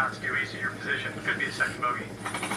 Knots due east of your position. Could be a second bogey.